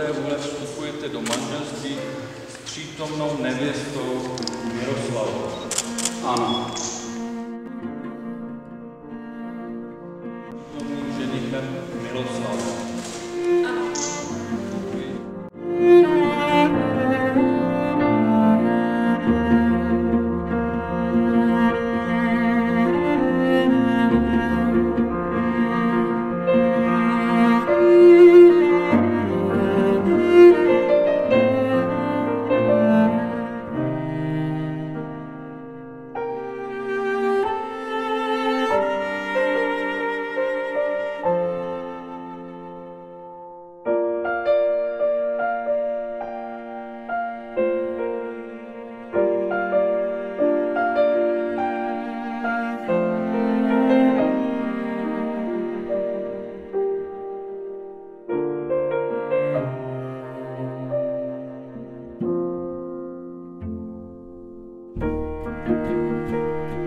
dobré vůle vstupujete do manželství s přítomnou nevěstou Miroslavou. Ano. Přítomným ženichem Miloslavou.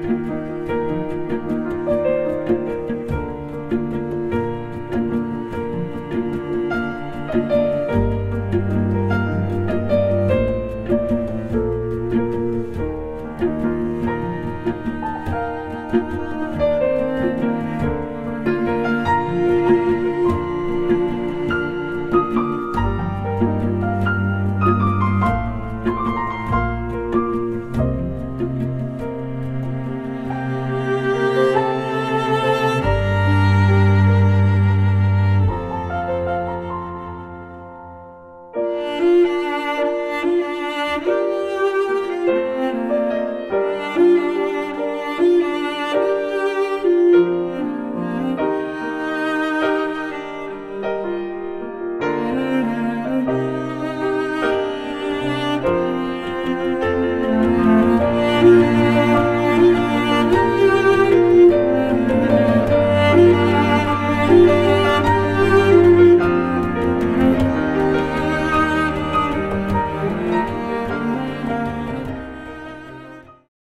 thank you.